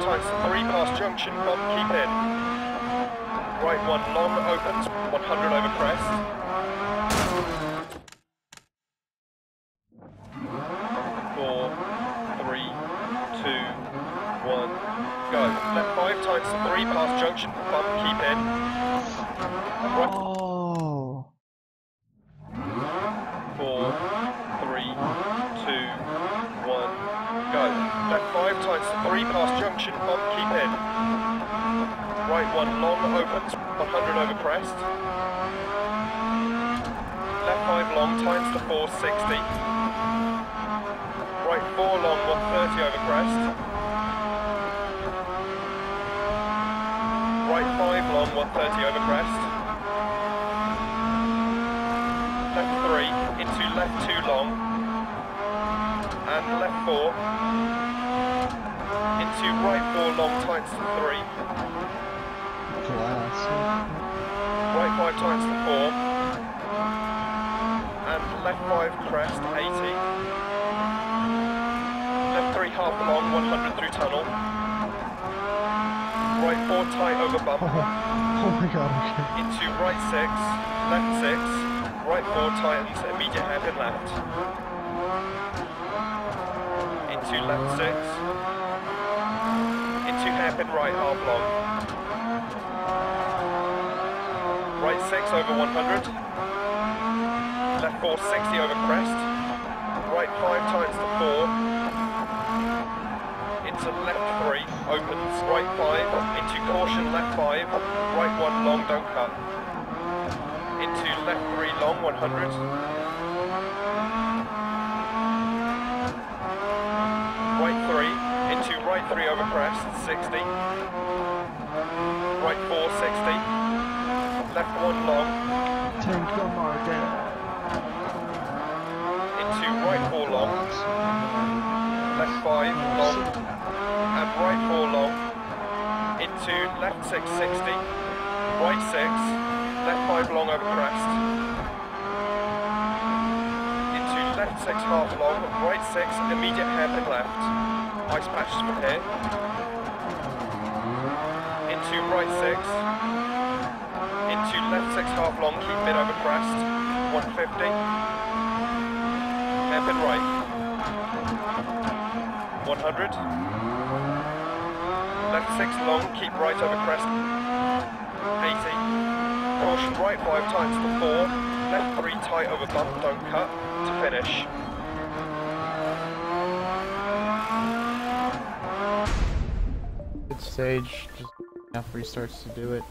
to three past junction, bump, keep in. Right one long opens, 100 over crest. Four, three, two, one, go. Left five to three past junction, bump, keep in. Right Oh. four, three, two, one, go. Left five past junction, bump, keep in. Right one long opens, 100 over crest. Left five long tightens to 460. Right four long, 130 over crest. Right five long, 130 over crest. Left three, into left two long. And left four. Into right four long tightens to three. Glass. Right five tightens to four. And left five crest, 80. Left three half long, 100 through tunnel. Right four tight over bump. Oh my god, okay. Into right six, left six. Right four tightens, immediate hairpin left. Into left six. Hairpin right half long. Right 6 over 100. Left 4 60 over crest. Right 5 tightens to 4. Into left 3, opens. Right 5, into caution left 5. Right 1 long, don't cut. Into left 3 long, 100. Right 3, 3 over crest, 60. Right 4, 60. Left 1 long, Tank the market. into right four long, left five long, and right four long, into left six sixty, right six, left five long over crest, into left six half long, right six, immediate hairpin left, ice patches from here, into right six, into left six half long, keep mid over crest, 150. Hairpin right. 100. Left 6 long, keep right over crest. 80. Caution right 5 tightens to 4. Left 3 tight over bump, don't cut. To finish. Good stage, just after he starts to do it.